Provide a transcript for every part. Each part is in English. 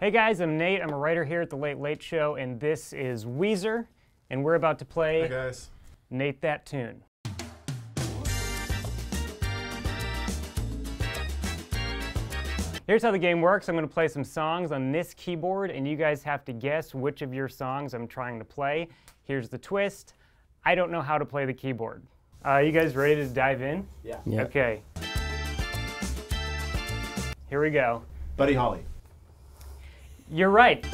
Hey guys, I'm Nate. I'm a writer here at the Late Late Show, and this is Weezer, and we're about to play Hey guys. Nate That Tune. Here's how the game works. I'm going to play some songs on this keyboard, and you guys have to guess which of your songs I'm trying to play. Here's the twist. I don't know how to play the keyboard. Uh, you guys ready to dive in? Yeah. Yeah. Okay. Here we go. Buddy Holly. You're right.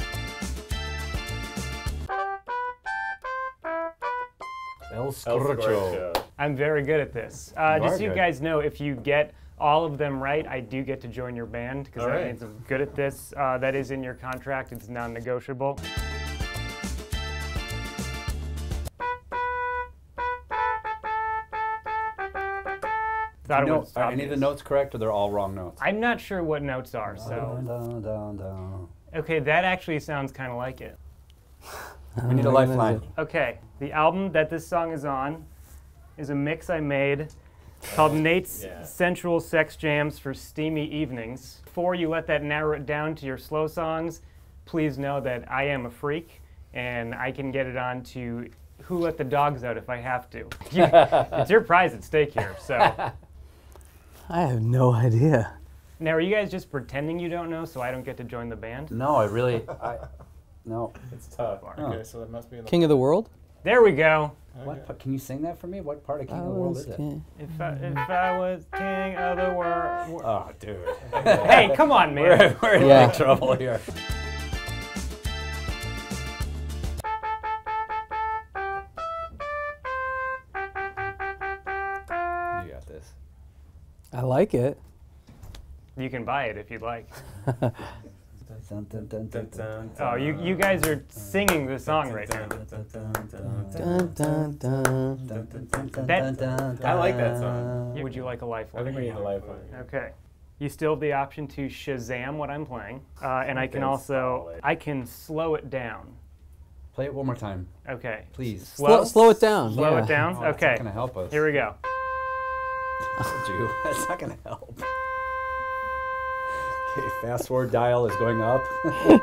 El Scorcho. I'm very good at this. Uh, just so you good. guys know, if you get all of them right, I do get to join your band because that right. means I'm good at this. Uh, that is in your contract. It's non-negotiable. Thought it No, was are any of the notes correct, or they're all wrong notes? I'm not sure what notes are. So Dun, dun, dun. Okay, that actually sounds kind of like it. We need a lifeline. Okay, the album that this song is on is a mix I made called Nate's Yeah. Sensual Sex Jams for Steamy Evenings. Before you let that narrow it down to your slow songs, please know that I am a freak and I can get it on to Who Let the Dogs Out if I have to. It's your prize at stake here. So I have no idea. Now, are you guys just pretending you don't know so I don't get to join the band? No, I really, I, no. It's tough. Oh. Okay, so that must be in the King of the world? There we go. What? pa- Can you sing that for me? What part of King I of the World was is it? If I, if I was king of the world. Oh, dude. Hey, come on, man. we're, we're in Yeah. big trouble here. You got this. I like it. You can buy it if you'd like. Dun, dun, dun, dun, dun. Oh, you, you guys are singing the song right now. That- I like that dun. song. Would you like a I lifeline? I think we need a lifeline. Okay. You still have the option to Shazam what I'm playing, uh, and I can also. I can slow it down. Play it one more time, Okay. please. Slow, slow it down. Slow yeah. it down. Oh, that's okay. not gonna help us. Here we go. Told you. That's not gonna help. Okay, fast forward dial is going up.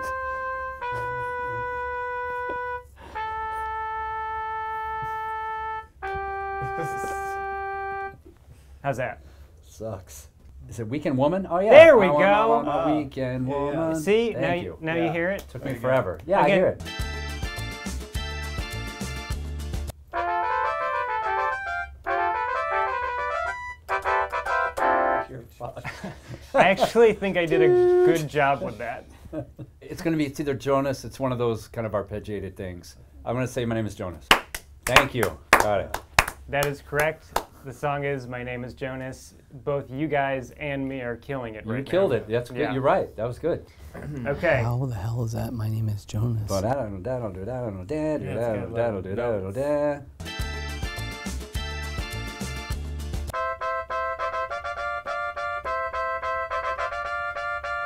How's that? Sucks. Is it Weekend Woman? Oh yeah. There we I want- I go. want a Ah. weekend Yeah, yeah. woman. See Thank now you. now Yeah. you hear it. Took There me you go. forever. Yeah, Okay. I hear it. I actually think I did a good job with that. It's gonna be. It's either Jonas. It's one of those kind of arpeggiated things. I'm gonna say my name is Jonas. Thank you. Got it. That is correct. The song is "My Name Is Jonas." Both you guys and me are killing it You right killed now. it. That's good. Yeah. You're right. That was good. Okay. How the hell is that? My name is Jonas. But I don't know. That'll do. That'll do. That'll do. Yeah, it's That'll good. do. That'll do.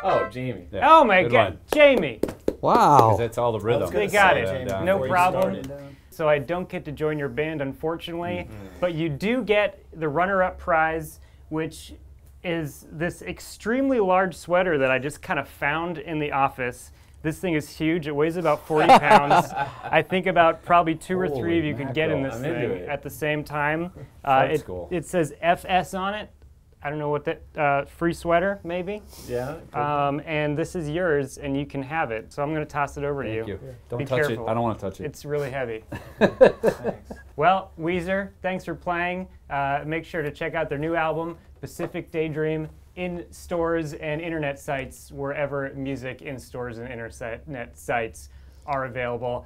Oh, Jamie. Yeah, Oh my good God, one. Jamie. wow. 'Cause that's all the rhythm. They got it. Down, down. No problem. So I don't get to join your band, unfortunately. Mm-hmm. But you do get the runner-up prize, which is this extremely large sweater that I just kind of found in the office. This thing is huge. It weighs about 40 pounds. I think about probably two or three of you could get in this. I'm thing at the same time. Uh, it, it says FS on it. I don't know what that uh, free sweater maybe. Yeah. Um, and this is yours, and you can have it. So I'm going to toss it over to Thank you. you. Don't Be touch careful. it. I don't want to touch it. It's really heavy. Thanks. Well, Weezer, thanks for playing. Uh, make sure to check out their new album, Pacific Daydream, in stores and internet sites wherever music in stores and internet sites are available.